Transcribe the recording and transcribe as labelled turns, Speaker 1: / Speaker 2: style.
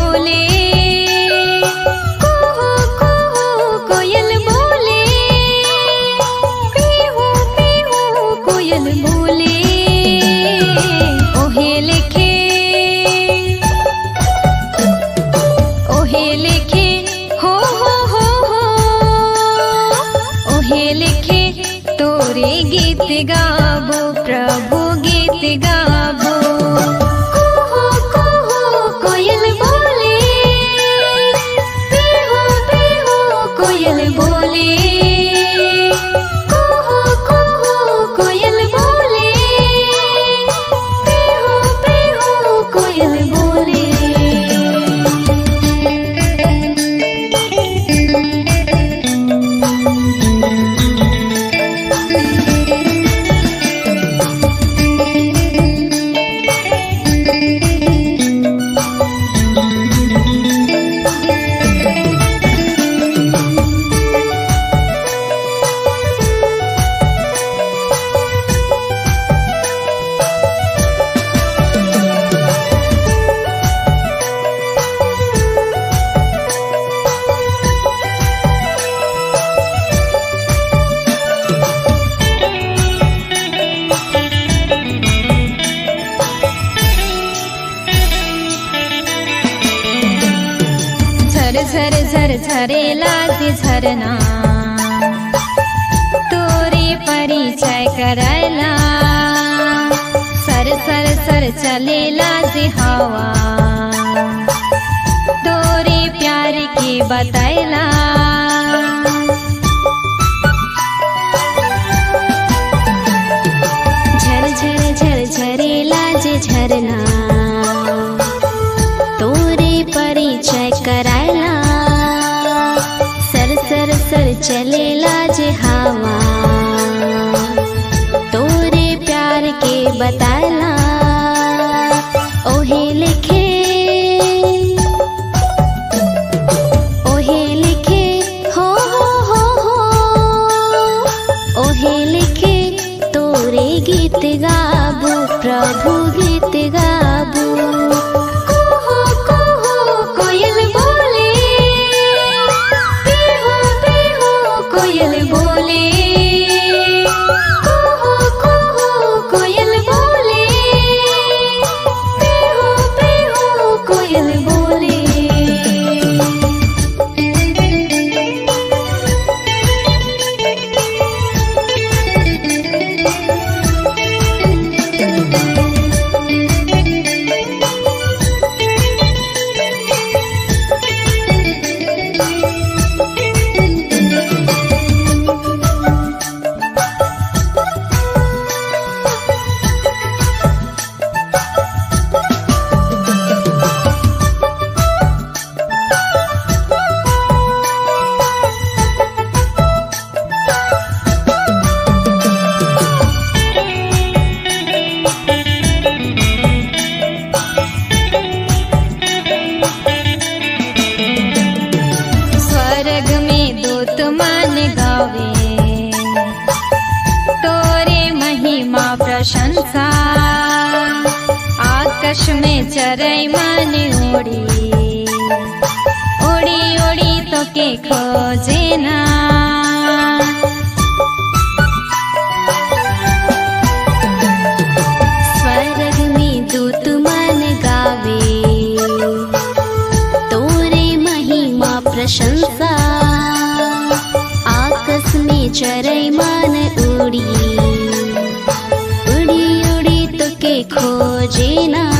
Speaker 1: बोले पर चले लाज हवा। तोरे प्यार के बतैला। झर झर झर झरे लाज झरना। खोजना